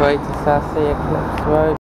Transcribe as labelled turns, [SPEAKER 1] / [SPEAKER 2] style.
[SPEAKER 1] going to Sassy Eclipse Road.